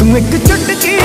ਤੂੰ ਇੱਕ ਚੁਟਕੀ